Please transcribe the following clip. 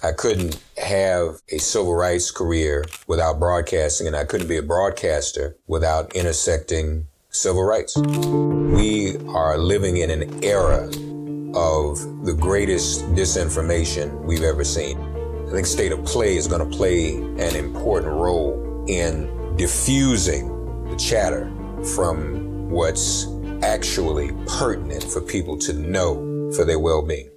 I couldn't have a civil rights career without broadcasting, and I couldn't be a broadcaster without intersecting civil rights. We are living in an era of the greatest disinformation we've ever seen. I think state of play is going to play an important role in diffusing the chatter from what's actually pertinent for people to know for their well-being.